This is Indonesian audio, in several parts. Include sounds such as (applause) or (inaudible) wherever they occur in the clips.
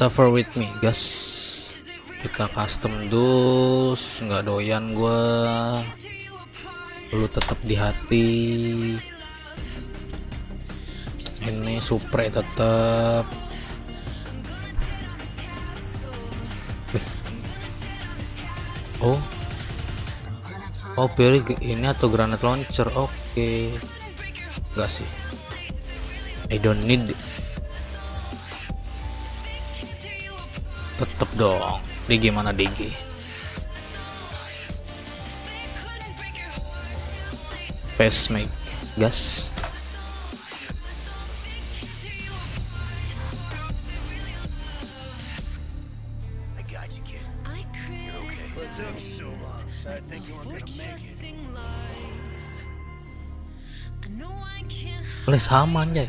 suffer with me gas kita custom dus nggak doyan gua. Lu tetap di hati. Ini supre tetap oh. Oh pilih ini atau granat launcher? Oke. Okay. enggak sih. I don't need tetep dong. DG mana DG make gas. Oleh sama anjay.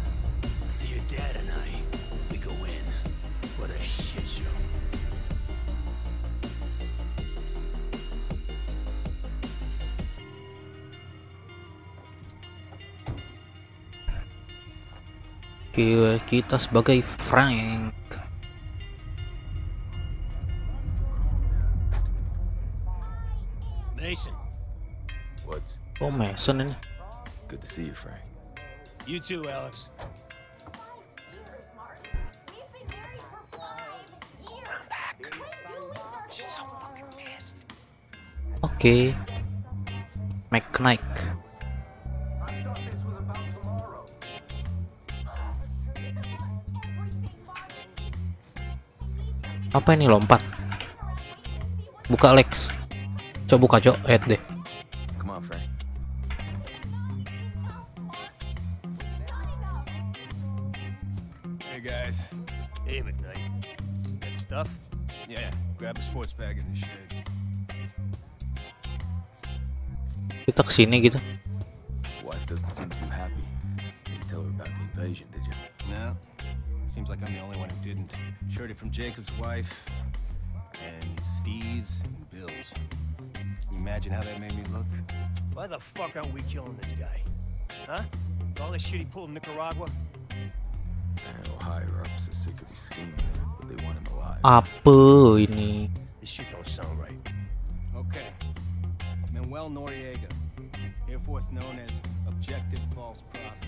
kita sebagai Frank Mason. What? Oh Mason ini. Good to see you, Frank. You too, Alex. Oke. Okay. McKnight. Apa ini lompat? Buka Lex. Coba buka, Cok. Head deh. Kesini gitu. Wife doesn't seem too happy. Didn't tell her about the invasion, did you? No. Seems like I'm the only one who didn't. Heard it from Jacob's wife, and Steve's, and Bill's. Can you imagine how that made me look? Why the fuck aren't we killing this guy? Huh? All this shit he pulled in Nicaragua? And higher ups are sick of his scheming, but they want him alive. Apa ini? This shit don't sound right. Okay. Manuel Noriega, hereforth known as Objective False Prophet.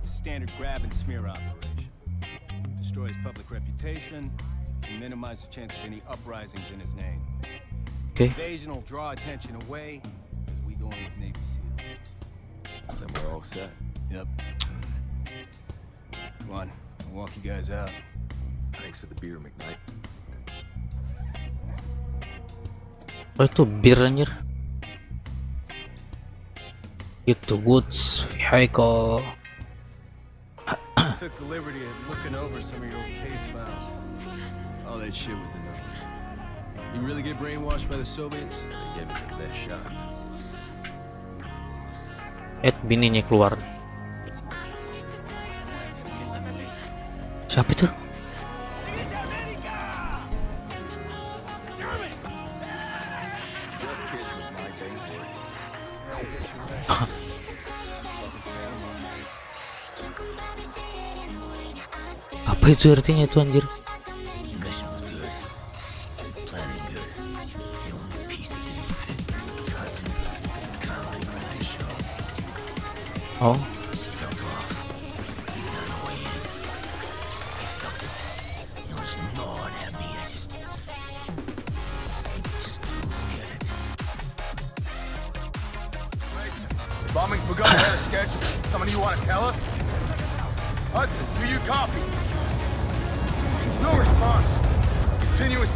It's a standard grab and smear operation. destroys public reputation, and minimize the chance of any uprisings in his name. Okay. Invasion will draw attention away as we go in with Navy SEALs. Then we're all set. Yep. Come on, I'll walk you guys out. Thanks for the beer, McKnight. Oh itu bir anjir Itu Woods Vehicle took the liberty of looking over some of your case files. All that shit with the numbers. You really get brainwashed by the Soviets? They gave it the best shot. Ed bininya keluar. Siapa itu? Itu artinya itu anjir?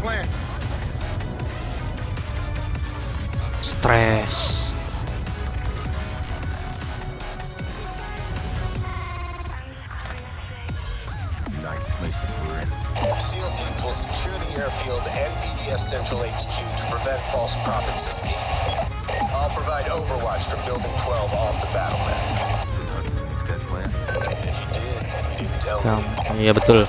Continue as planned. stres. Night, we're in. SEAL teams will secure the airfield and BDS Central HQ to prevent false prophets escape. I'll provide overwatch from Building 12 off the battle map. Did Hudson fix? If you did, you didn't tell me. Iya betul.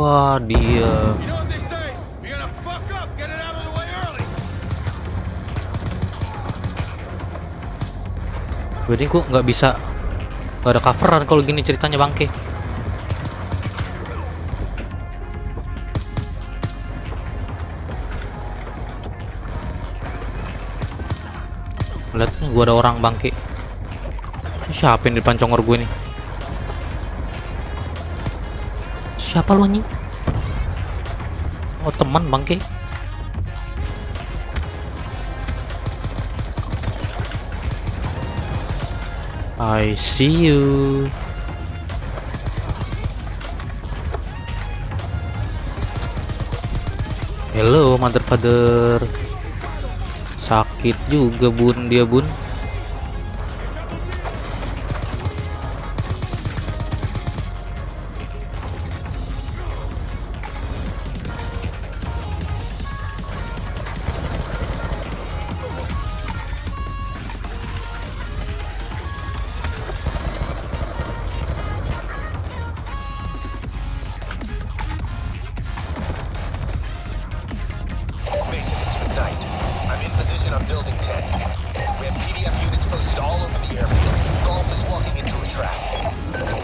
Early. Gue ini kok nggak bisa nggak ada coveran kalau gini ceritanya bangke. Lihat nih, gua ada orang bangke. Ini Siapa yang di depan congor gue nih? Siapa lu anjing? Oh teman bangke. I see you. Hello, mother father. Sakit juga bun dia bun.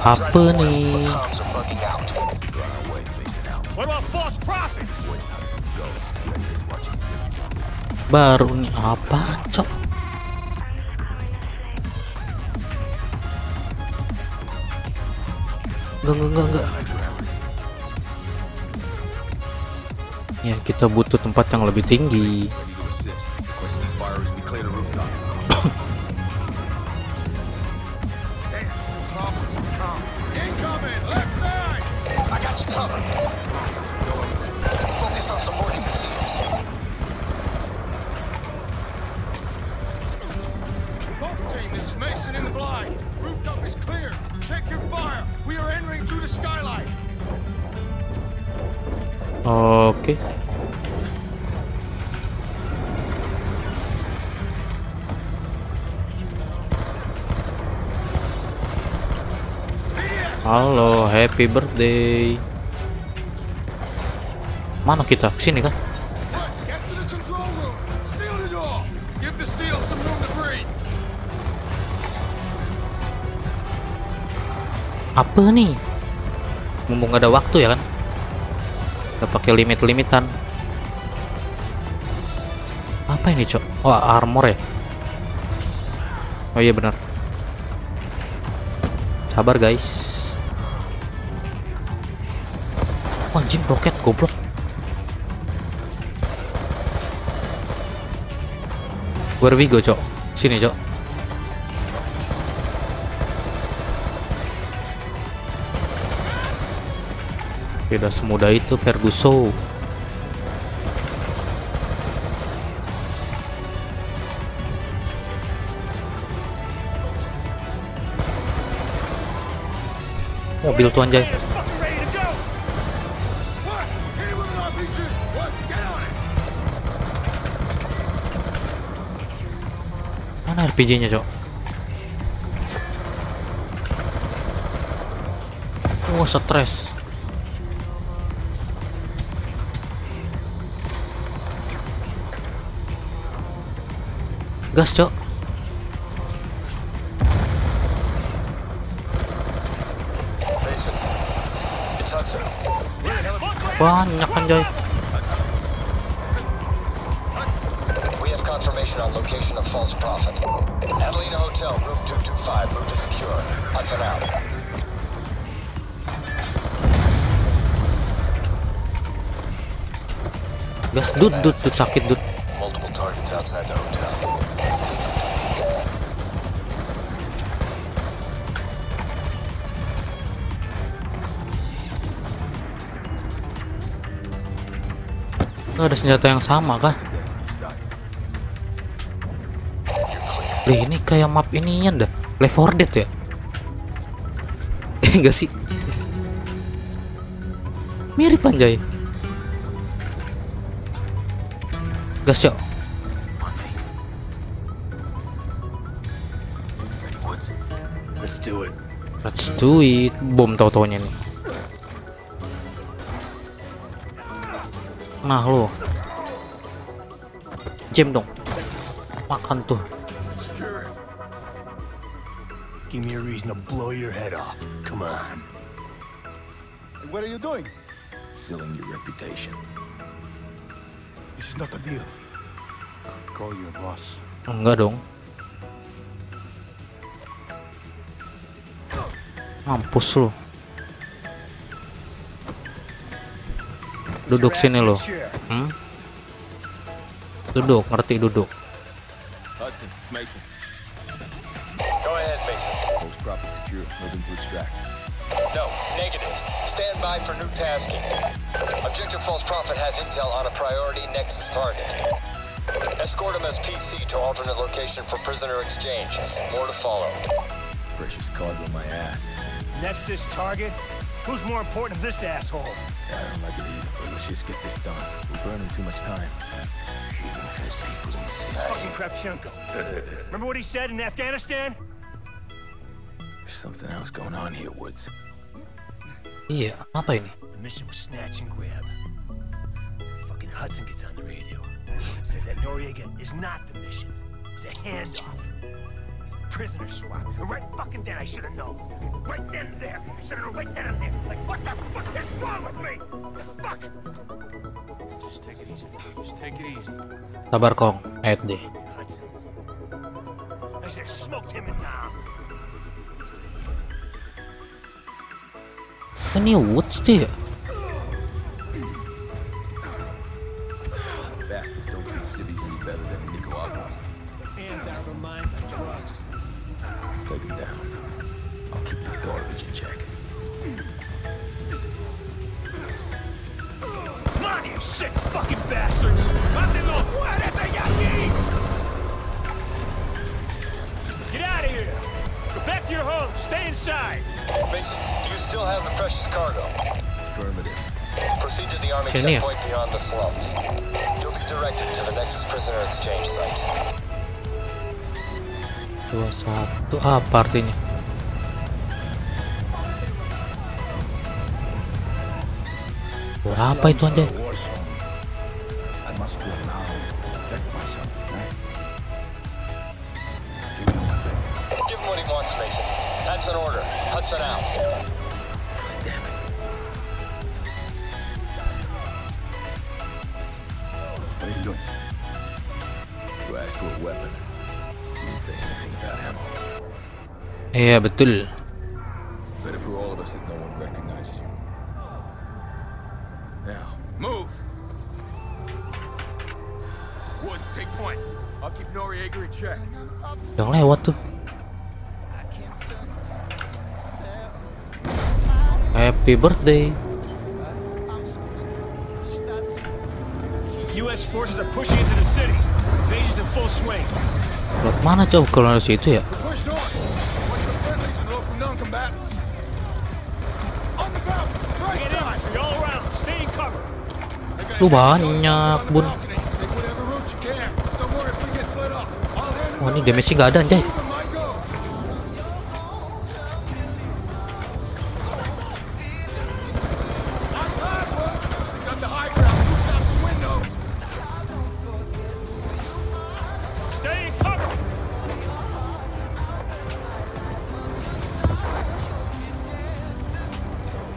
Watching this. Baru nih apa, cok? Enggak, enggak, enggak, enggak. Ya, kita butuh tempat yang lebih tinggi. Oke. Halo, happy birthday. Mana kita? Sini kan? Apa nih? Mumpung ada waktu ya kan? Kita pakai limit-limitan. Apa ini, Cok? Oh, armor ya? Oh iya benar. Sabar, guys. Oh, anjing roket goblok. Where we go, Cok? Sini, Cok. Tidak semudah itu Ferguson. Mobil tuh anjay. Is fucking ready to go. What? Hit it with an RPG. Let's get on it. Mana RPG-nya, Cok? Wah, stres. Gas, Cok. Mason. It's Hudson. Banyak anjay. We have confirmation on location of false prophet. Adelina Hotel, room 225. Route is secure. Hudson out. Gas, dut, dut, dut, sakit, dut. Multiple targets outside the hotel. Nggak ada senjata yang sama kah? Lih, ini kayak map inian dah. Left 4 Dead ya? (laughs) Eh, enggak sih. Mirip anjay. Gas yuk. Woods? Let's do it. Let's do it. Bom tau-taunya nih. Nah lo. Jam dong. Makan tuh. Give me a reason to blow your head off. Come on. What are you doing? Sealing your reputation. This is not a deal. Call your boss. Enggak dong. Mampus lu. Duduk sini lo. Hmm? Duduk, ngerti duduk. Hudson, Mason. Go ahead, Mason. Post profit secure. Moving to extract. No, negative. Stand by for new tasking. Objective False Prophet has intel on a priority Nexus target. Escort him as PC to alternate location for prisoner exchange. More to follow. Precious cargo, my ass. Nexus target? Who's more important than this asshole? I don't like it but let's just get this done. We're burning too much time. Even has people in. Fucking Kravchenko. Remember what he said in Afghanistan? There's something else going on here, Woods. Iya, apa ini? The mission was snatch and grab. Fucking Hudson gets on the radio. Says that Noriega is not the mission. It's a handoff. It's prisoner swap. And right fucking then I should have known. Right then and there. I should have known right then and there. Like what the fuck is wrong with me? The fuck? Just take it easy. Just take it easy. Sabar Kong, ayat deh. I should have smoked him in now. Ini Woods deh? Bastards don't treat cities any better than Nicaragua. And that reminds of drugs. Take him down. I'll keep the garbage in check. Come on, you sick fucking bastards! ¡Mátenlo! ¡Muérete ya aquí! Get out of here! Go back to your home. Stay inside. Mason, do you still have the precious cargo? Affirmative. Proceed to the Army Oke, ini ya. checkpoint beyond the slums. You'll be directed to the Nexus prisoner exchange site. Dua satu apa artinya? Berapa itu anjay? War zone. I must be allowed to protect myself, right? Give me one thing. Give him what he wants, Mason. That's an order. Hudson out. Damn it. What are you doing? You asked for a weapon. Iya betul. Yang lewat tuh. Happy birthday. U.S. forces are pushing into the city. Invasion's in full swing. Lewat mana coba kalau dari situ ya? North. Watch for friendlies and local non-combatants. On the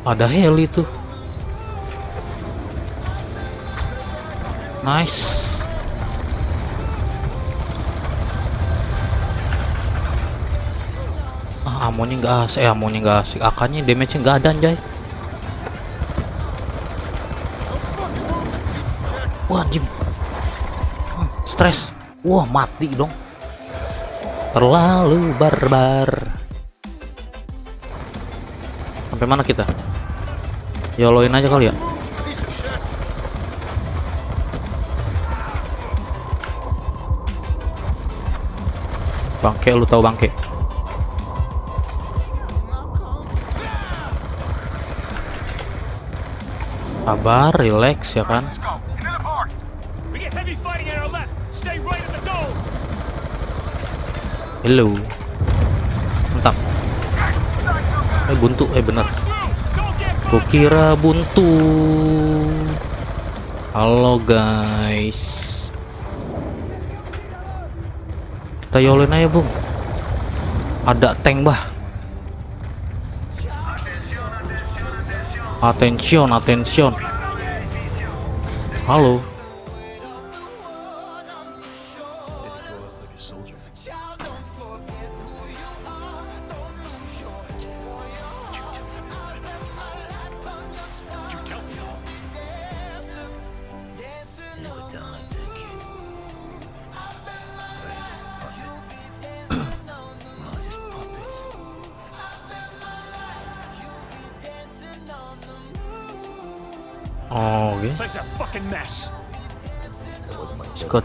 ada heli tuh. Nice. Ah amonya nggak asik eh, amonya nggak asik. Akannya damage nggak ada anjay. Wah anjing. Hmm, stres. Wah mati dong. Terlalu barbar. Sampai mana kita yoloin aja kali ya. Bangke lu tahu bangke? Sabar relax ya kan? Hello. Mantap. Eh buntu. Eh bener Don't get Gue kira buntu. Halo guys. Kita yolin aja bung. Ada tank bah. Attention, attention. Halo.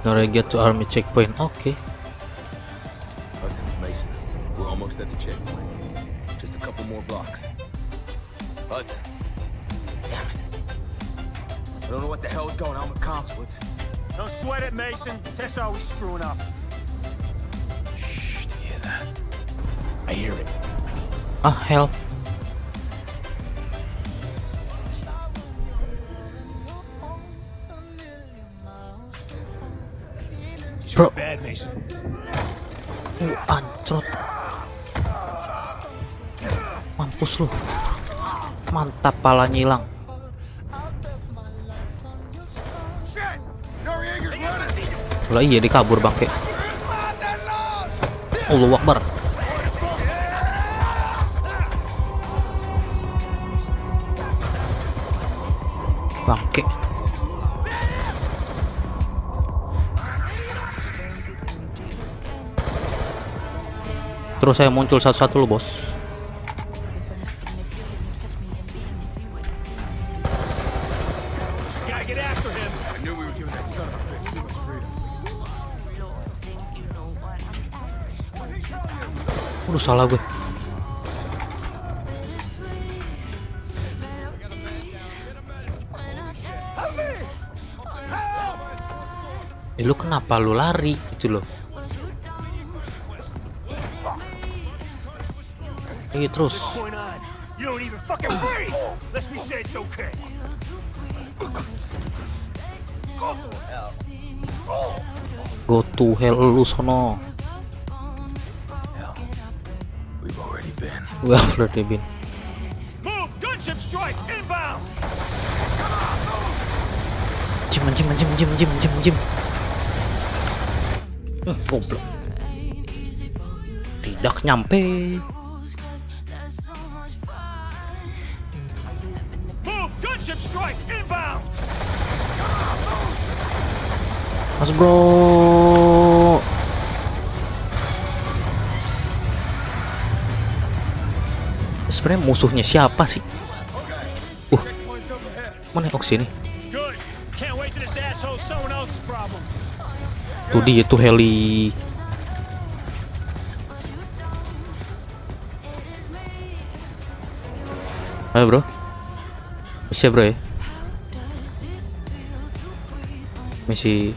Scott get to army checkpoint. Oke. Hudson's Mason. We're almost at the checkpoint. Just a couple more blocks. Hudson. Damn it. I don't know what the hell's going on with Combswoods. Don't sweat it, Mason. Tess always screwing up. Shh, do you hear that? I hear it. Ah, hell. Bro. Uh, ancrot. Mampus lu. Mantap pala nyilang. Lah iya dia kabur bangke. Allah Akbar. Bangke. Terus saya muncul satu-satu lo bos. Salah gue. Eh, lu kenapa lu lari gitu loh? It's okay. Go to hell lu sono. We've already been. We have already been. Move! Gunship strike! Inbound! Jim, jim, jim, jim, jim, jim, jim. Goblok. Tidak nyampe. Mas bro. Sebenarnya musuhnya siapa sih? Uh, mana oh sini? Tuh dia tuh heli. Ayo bro. Bisa bro ya. Misi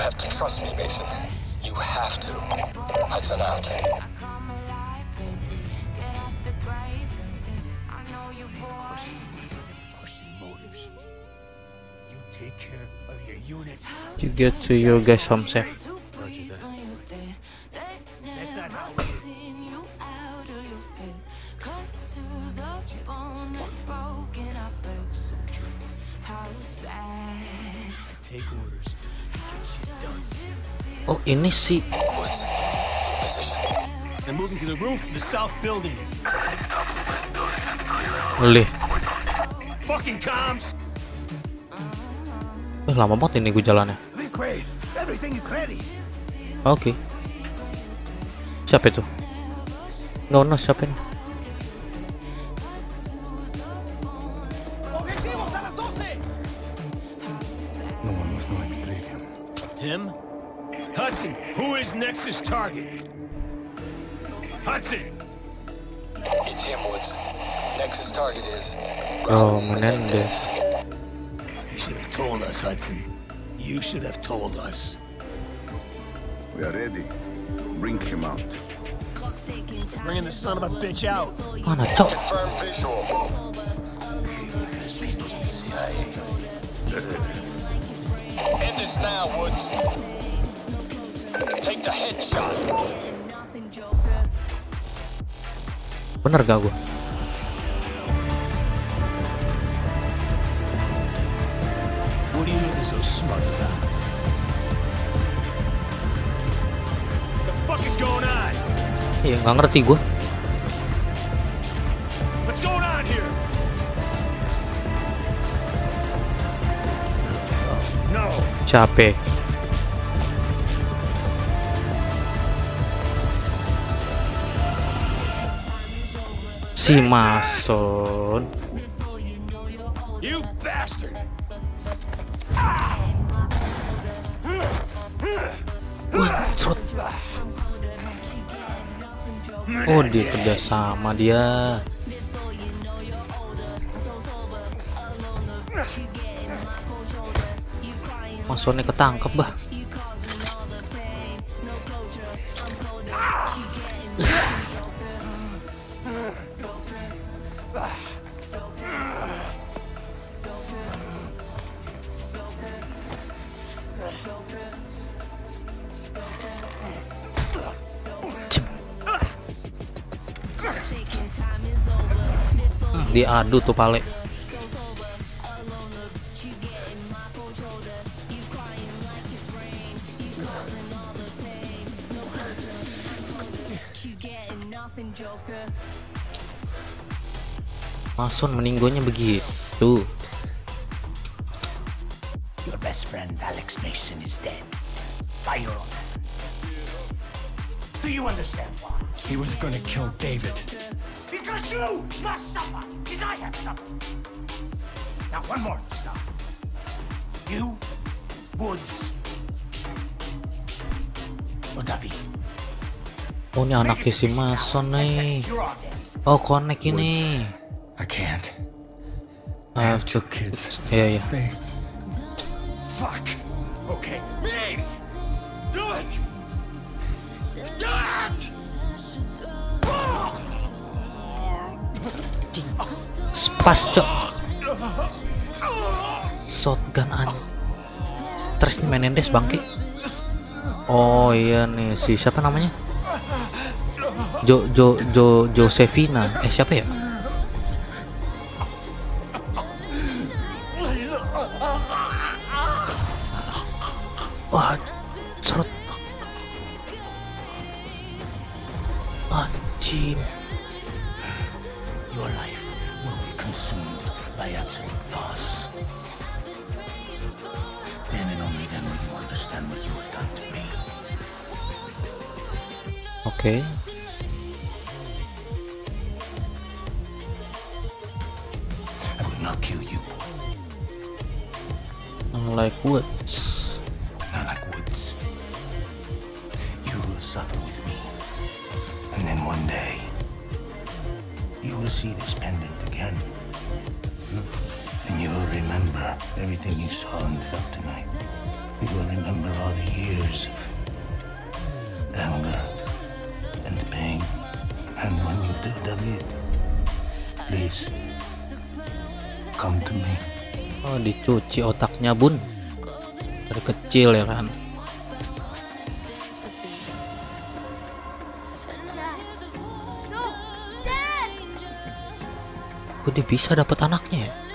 have to trust me, Mason. You have to. Hudson out. Pushing motives. You take care of your unit. you get to your guys home safe south building. Lih. Eh, lama banget ini gue jalannya. Oke. Siapa itu? Nggak no siapa ini Hudson! It's him, Woods. Nexus target is. Oh, Menendez. You should have told us, Hudson. You should have told us. We are ready. Bring him out. Bringing the son of a bitch out. mana cok Confirm visual. End this now, Woods. Take the headshot. Is going on? iya nggak ngerti gue? No. capek si Mason You bastard! Wah. Oh, dia kerja sama dia. Masonnya ketangkep bah. Diadu tuh pale. Mason meninggonya begitu. One more stop. You, Woods, or David. Oh ini anaknya si Mason nih. Oh connect ini. I can't. I have two kids. Iya iya. Fuck! Okay, me! Do it! Do it! Spas cok. (laughs) Shotgun an. Stres nih Menendez bangke. Oh iya nih si siapa namanya? Jo Jo Jo Josefina. Eh siapa ya? Oke. I will not kill you, Like woods. dicuci otaknya bun dari kecil ya kan Kok bisa dapat anaknya ya?